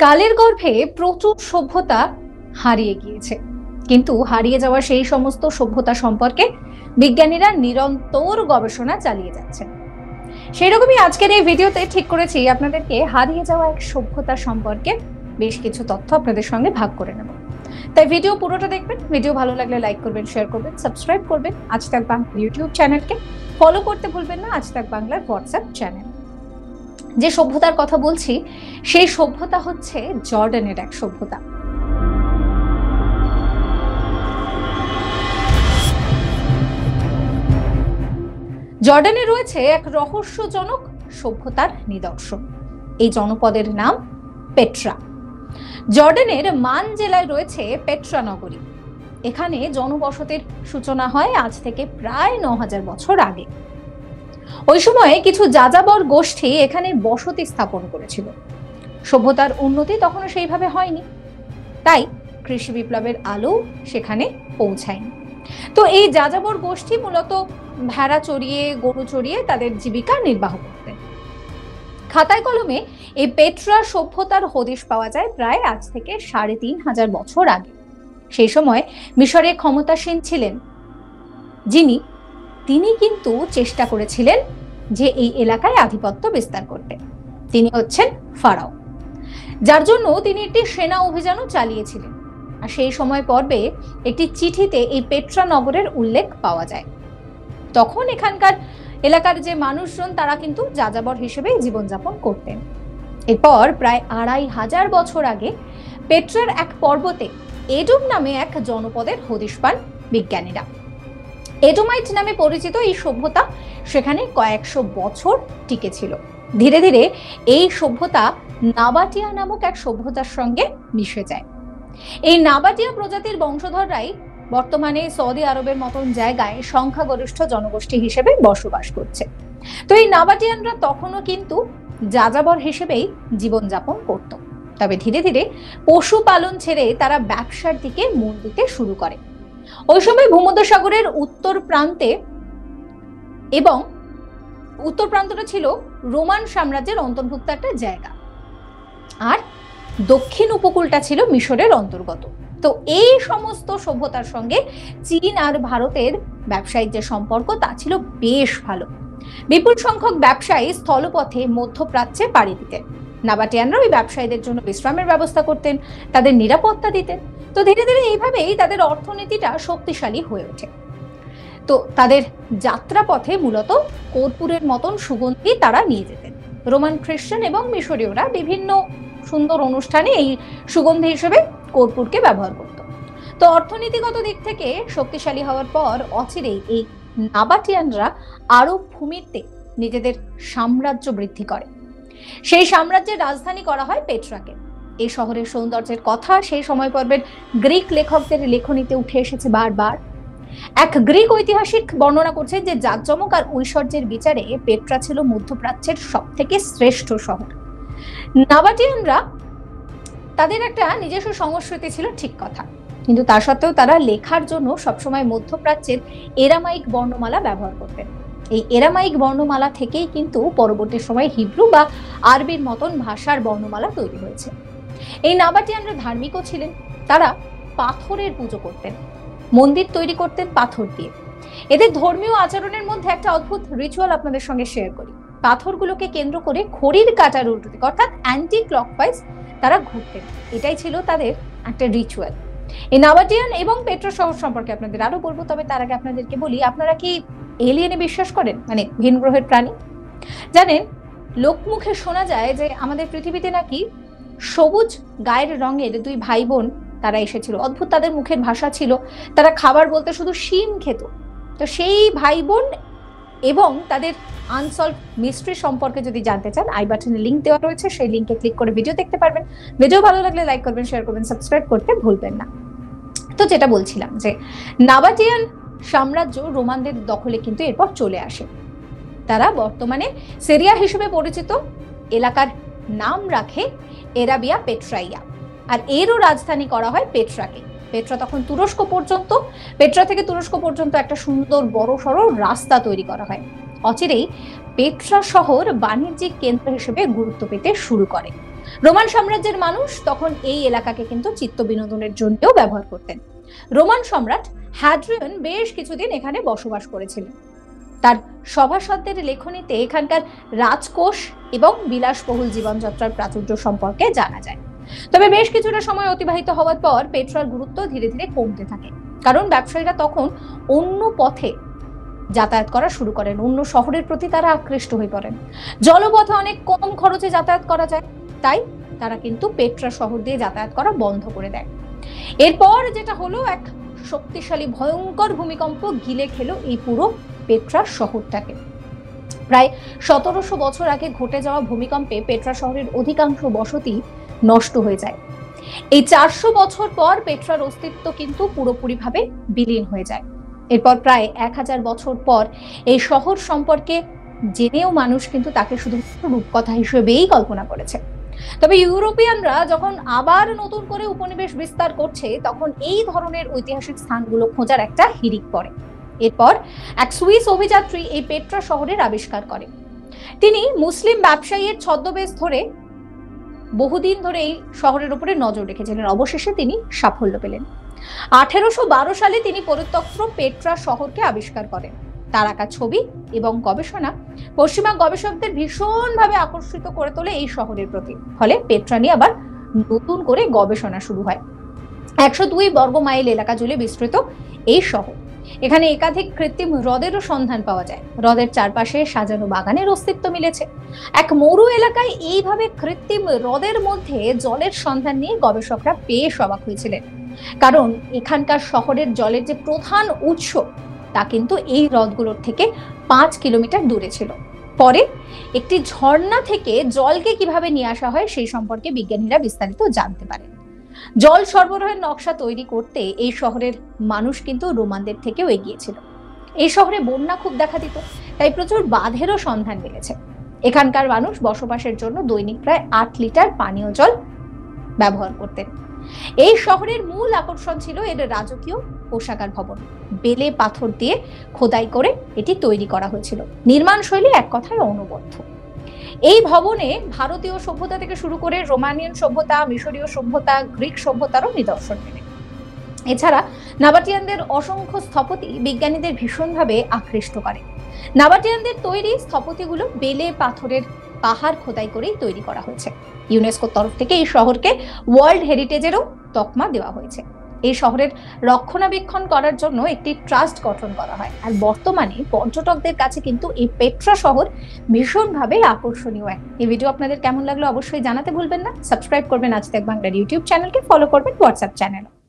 কালের গর্ভে প্রচুর সভ্যতা হারিয়ে গিয়েছে। কিন্তু হারিয়ে যাওয়া সেই সমস্ত সভ্যতা সম্পর্কে বিজ্ঞানীরা নিরন্তর গবেষণা চালিয়ে যাচ্ছেন। সেই রকমই আজকের এই ভিডিওতে ঠিক করেছি, আপনাদেরকে হারিয়ে যাওয়া এক সভ্যতা সম্পর্কে বেশ কিছু তথ্য আপনাদের সঙ্গে ভাগ করে নেব। তাই ভিডিও পুরোটা দেখবেন, ভিডিও ভালো লাগলে লাইক করবেন, শেয়ার করবেন, সাবস্ক্রাইব করবেন। আজ তাক বাংলা ইউটিউব চ্যানেলকে ফলো করতে ভুলবেন না আজ তাক বাংলার হোয়াটসঅ্যাপ চ্যানেল। যে সভ্যতার কথা বলছি, সেই সভ্যতা হচ্ছে জর্ডানের এক সভ্যতা। জর্ডানে রয়েছে এক রহস্যজনক সভ্যতার নিদর্শন। এই জনপদের নাম পেট্রা। জর্ডানের মান জেলায় রয়েছে পেট্রা নগরী। এখানে জনবসতির সূচনা হয় আজ থেকে প্রায় ন হাজার বছর আগে। ওই সময়ে কিছু যাযাবর গোষ্ঠী এখানে বসতি স্থাপন করেছিল। সভ্যতার উন্নতি তখনও সেইভাবে হয়নি। তাই কৃষি বিপ্লবের আলো সেখানে পৌঁছায়নি। তো এই যাযাবর গোষ্ঠী মূলত ভেড়া চড়িয়ে, গরু চড়িয়ে তাদের জীবিকা নির্বাহ করতেন খাতায় কলমে এই পেট্রা সভ্যতার হদিশ পাওয়া যায় প্রায় আজ থেকে সাড়ে তিন হাজার বছর আগে। সেই সময় মিশরে ক্ষমতাসীন ছিলেন যিনি তিনি কিন্তু চেষ্টা করেছিলেন যে এই এলাকায় আধিপত্য বিস্তার করতে। তিনি হচ্ছেন ফারাও। যার জন্য তিনি একটি সেনা অভিযানও চালিয়েছিলেন। আর সেই সময় পর্বে একটি চিঠিতে এই পেট্রা নগরের উল্লেখ পাওয়া যায়। তখন এখানকার এলাকার যে মানুষজন, তারা কিন্তু যাযাবর হিসেবে জীবনযাপন করতেন। এরপর প্রায় আড়াই হাজার বছর আগে পেট্রার এক পর্বতে এডুম নামে এক জনপদের হদিশ পান বিজ্ঞানীরা। এডোমাইট নামে পরিচিত এই সভ্যতা সেখানে কয়েকশো বছর টিকে ছিল। ধীরে ধীরে এই সভ্যতা নাবাটিয়া নামক এক সভ্যতার সঙ্গে মিশে যায়। এই নাবাটিয়া প্রজাতির বংশধররাই বর্তমানে সৌদি আরবের মতন জায়গায় সংখ্যাগরিষ্ঠ জনগোষ্ঠী হিসেবে বসবাস করছে। তো এই নাবাটিয়ানরা তখনও কিন্তু যাযাবর হিসেবেই জীবনযাপন করত। তবে ধীরে ধীরে পশুপালন ছেড়ে তারা ব্যবসার দিকে মন দিতে শুরু করে। ওই সময় ভূমধ্যসাগরের উত্তর প্রান্তে এবং উত্তর প্রান্তটা ছিল রোমান সাম্রাজ্যের অন্তর্ভুক্ত একটা জায়গা। আর দক্ষিণ উপকূলটা ছিল মিশরের অন্তর্গত। তো এই সমস্ত সভ্যতার সঙ্গে চীন আর ভারতের ব্যবসায়িক যে সম্পর্ক, তা ছিল বেশ ভালো। বিপুল সংখ্যক ব্যবসায়ী স্থলপথে মধ্যপ্রাচ্যে পাড়ি দিতেন। নাবাটিয়ানরা ওই ব্যবসায়ীদের জন্য বিশ্রামের ব্যবস্থা করতেন, তাদের নিরাপত্তা দিতেন। তো ধীরে ধীরে এইভাবেই তাদের অর্থনীতিটা শক্তিশালী হয়ে ওঠে। তো তাদের যাত্রাপথে মূলত কর্পূরের মতন সুগন্ধি তারা নিয়ে যেতেন। রোমান খ্রিস্টান এবং মিশরীয়রা বিভিন্ন সুন্দর অনুষ্ঠানে এই সুগন্ধি হিসেবে কর্পূরকে ব্যবহার করত। তো অর্থনীতিগত দিক থেকে শক্তিশালী হওয়ার পর অচিরেই এই নাবাটিয়ানরা আরব ভূমিতে নিজেদের সাম্রাজ্য বৃদ্ধি করে। সেই সাম্রাজ্যের রাজধানী করা হয় পেট্রাকে। এই শহরের সৌন্দর্যের কথা সেই সময় পর্বের গ্রিক লেখকদের লেখনীতে উঠে এসেছে বারবার। এক গ্রিক ঐতিহাসিক বর্ণনা করছে যে জাকজমক আর ঐশ্বর্যের বিচারে পেট্রা ছিল মধ্যপ্রাচ্যের সব থেকে শ্রেষ্ঠ শহর। নাবাটিয়ানরা তাদের একটা নিজস্ব সংস্কৃতি ছিল ঠিক কথা। কিন্তু তা সত্ত্বেও তারা লেখার জন্য সবসময় মধ্যপ্রাচ্যের এরামাইক বর্ণমালা ব্যবহার করতেন। এই এরামাইক বর্ণমালা থেকেই কিন্তু পরবর্তী সময় হিব্রু বা আরবির মতন ভাষার বর্ণমালা তৈরি হয়েছে। এই নাবাটিয়ানরা ধার্মিকও ছিলেন। তারা পাথরের পুজো করতেন, মন্দির তৈরি করতেন পাথর দিয়ে। এদের ধর্মীয় আচরণের মধ্যে একটা অদ্ভুত রিচুয়াল আপনাদের সঙ্গে শেয়ার করি। পাথরগুলোকে কেন্দ্র করে ঘড়ির কাটার উল্টো দিকে অর্থাৎ অ্যান্টি ক্লকওয়াইজ তারা ঘুরতেন। এটাই ছিল তাদের একটা রিচুয়াল এই নাবাটিয়ান এবং পেট্রো শহর সম্পর্কে আপনাদের আরও বলব, তবে তার আগে আপনাদেরকে বলি, আপনারা কি এলিয়েনে বিশ্বাস করেন? মানে ভিন গ্রহের প্রাণী? জানেন, লোকমুখে শোনা যায় যে আমাদের পৃথিবীতে নাকি সবুজ গায়ের রঙের দুই ভাই বোন তারা এসেছিল। অদ্ভুত তাদের মুখের ভাষা ছিল। তারা খাবার বলতে শুধু শিম খেত। তো সেই ভাই বোন এবং তাদের আনসলভ মিস্ট্রি সম্পর্কে যদি জানতে চান, আই বাটনে লিঙ্ক দেওয়া রয়েছে। সেই লিঙ্কে ক্লিক করে ভিডিও দেখতে পারবেন। ভিডিও ভালো লাগলে লাইক করবেন, শেয়ার করবেন, সাবস্ক্রাইব করতে ভুলবেন না। তো যেটা বলছিলাম যে নাবাটিয়ান সাম্রাজ্য রোমানদের দখলে কিন্তু এরপর চলে আসে। তারা বর্তমানে সেরিয়া হিসেবে পরিচিত। এলাকার নাম রাখে এরাবিয়া পেট্রাইয়া। আর এরও রাজধানী করা হয় পেট্রাকে। পেট্রা তখন তুরস্ক পর্যন্ত, পেট্রা থেকে তুরস্ক পর্যন্ত একটা সুন্দর বড় সড়ো রাস্তা তৈরি করা হয়। অচিরেই পেট্রা শহর বাণিজ্যিক কেন্দ্র হিসেবে গুরুত্ব পেতে শুরু করে। রোমান সাম্রাজ্যের মানুষ তখন এই এলাকাকে কিন্তু চিত্ত বিনোদনের জন্যও ব্যবহার করতেন। রোমান সম্রাট হ্যাড্রিয়ন বেশ কিছুদিন এখানে বসবাস করেছিলেন। তার সভাসদদের লেখনীতে এখানকার রাজকোষ এবং বিলাসবহুল জীবনযাত্রার প্রাচুর্য সম্পর্কে জানা যায়। তবে বেশ কিছুটা সময় অতিবাহিত হওয়ার পর পেট্রার গুরুত্ব ধীরে ধীরে কমতে থাকে। কারণ ব্যবসায়ীরা তখন অন্য পথে যাতায়াত করা শুরু করেন, অন্য শহরের প্রতি তারা আকৃষ্ট হয়ে পড়েন। জলপথে অনেক কম খরচে যাতায়াত করা যায়, তাই তারা কিন্তু পেট্রা শহর দিয়ে যাতায়াত করা বন্ধ করে দেয়। এরপর যেটা হলো এক শক্তিশালী, ভয়ঙ্কর ভূমিকম্প গিলে খেলো এই পুরো পেট্রা শহরটাকে। প্রায় সতেরোশো বছর আগে ঘটে যাওয়া ভূমিকম্পে পেট্রা শহরের অধিকাংশ বসতি নষ্ট হয়ে যায়। এই চারশো বছর পর পেট্রার অস্তিত্ব কিন্তু পুরোপুরিভাবে বিলীন হয়ে যায়। এরপর প্রায় এক হাজার বছর পর এই শহর সম্পর্কে জেনেও মানুষ কিন্তু তাকে শুধু রূপকথা হিসেবেই কল্পনা করেছে। তবে ইউরোপিয়ানরা যখন আবার নতুন করে উপনিবেশ বিস্তার করছে, তখন এই ধরনের ঐতিহাসিক স্থানগুলো খোঁজার একটা হিড়িক পড়ে। এরপর এক সুইস অভিযাত্রী এই পেট্রা শহরের আবিষ্কার করে। তিনি মুসলিম ব্যবসায়ীর ছদ্মবেশ ধরে বহুদিন ধরে এই শহরের উপরে নজর রেখেছিলেন। অবশেষে তিনি সাফল্য পেলেন। আঠেরোশো বারো সালে তিনি পরিত্যক্ত পেট্রা শহরকে আবিষ্কার করেন। তার আঁকা ছবি এবং গবেষণা পশ্চিমা গবেষকদের ভীষণভাবে আকর্ষিত করে তোলে এই শহরের প্রতি। ফলে পেট্রা নিয়ে আবার নতুন করে গবেষণা শুরু হয়। একশো দুই বর্গ মাইল এলাকা জুড়ে বিস্তৃত এই শহর। এখানে একাধিক কৃত্রিম হ্রদেরও সন্ধান পাওয়া যায়। হ্রদের চারপাশে সাজানো বাগানের অস্তিত্ব মিলেছে। এক মরু এলাকায় এইভাবে কৃত্রিম হ্রদের মধ্যে জলের সন্ধান নিয়ে গবেষকরা বেশ অবাক হয়েছিলেন। কারণ এখানকার শহরের জলের যে প্রধান উৎস তা কিন্তু এই হ্রদগুলোর থেকে পাঁচ কিলোমিটার দূরে ছিল। পরে একটি ঝর্ণা থেকে জলকে কীভাবে নিয়ে আসা হয় সেই সম্পর্কে বিজ্ঞানীরা বিস্তারিত জানতে পারেন। জল সরবরাহের নকশা তৈরি করতে এই শহরের মানুষ কিন্তু রোমানদের থেকেও এগিয়েছিল এই শহরে বন্যা খুব দেখা দিত, তাই প্রচুর বাঁধেরও সন্ধান মিলেছে। এখানকার মানুষ বসবাসের জন্য দৈনিক প্রায় আট লিটার পানীয় জল ব্যবহার করতেন। এই শহরের মূল আকর্ষণ ছিল এর রাজকীয় কোষাগার ভবন। বেলে পাথর দিয়ে খোদাই করে এটি তৈরি করা হয়েছিল। নির্মাণ শৈলী এক কথায় অনবদ্য। এই ভবনে ভারতীয় সভ্যতা থেকে শুরু করে রোমানিয়ান সভ্যতা, মিশরীয় সভ্যতা, গ্রিক সভ্যতারও নিদর্শন মেলে। এছাড়া নাবাটিয়ানদের অসংখ্য স্থপতি বিজ্ঞানীদের ভীষণভাবে আকৃষ্ট করে। নাবাটিয়ানদের তৈরি স্থপতিগুলো বেলে পাথরের পাহাড় খোদাই করেই তৈরি করা হয়েছে। ইউনেস্কোর তরফ থেকে এই শহরকে ওয়ার্ল্ড হেরিটেজেরও তকমা দেওয়া হয়েছে। এই শহরের রক্ষণাবেক্ষণ করার জন্য একটি ট্রাস্ট গঠন করা হয়। আর বর্তমানে পর্যটকদের কাছে কিন্তু এই পেট্রা শহর ভীষণভাবে আকর্ষণীয় এক। এই ভিডিও আপনাদের কেমন লাগল অবশ্যই জানাতে ভুলবেন না। সাবস্ক্রাইব করবেন আজ তাক বাংলার ইউটিউব চ্যানেলকে। ফলো করবেন হোয়াটসঅ্যাপ চ্যানেল।